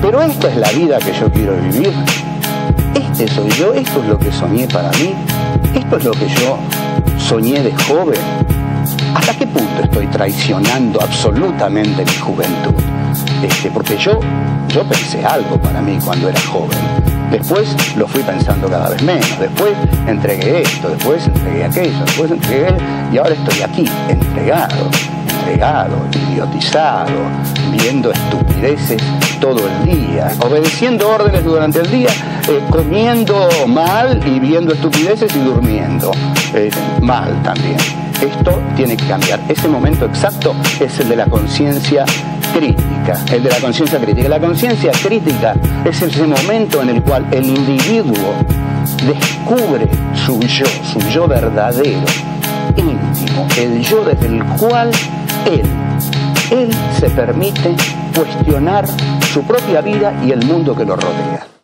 pero esta es la vida que yo quiero vivir. Este soy yo, esto es lo que soñé para mí, esto es lo que yo soñé de joven. ¿Hasta qué punto estoy traicionando absolutamente mi juventud? Este, porque yo, yo pensé algo para mí cuando era joven. Después lo fui pensando cada vez menos. Después entregué esto, después entregué aquello, después entregué y ahora estoy aquí, entregado, idiotizado, viendo estupideces todo el día, obedeciendo órdenes durante el día, eh, comiendo mal y viendo estupideces y durmiendo eh, mal también. Esto tiene que cambiar. Ese momento exacto es el de la conciencia crítica, el de la conciencia crítica. La conciencia crítica es ese momento en el cual el individuo descubre su yo, su yo verdadero, íntimo, el yo desde el cual él, él se permite cuestionar su propia vida y el mundo que lo rodea.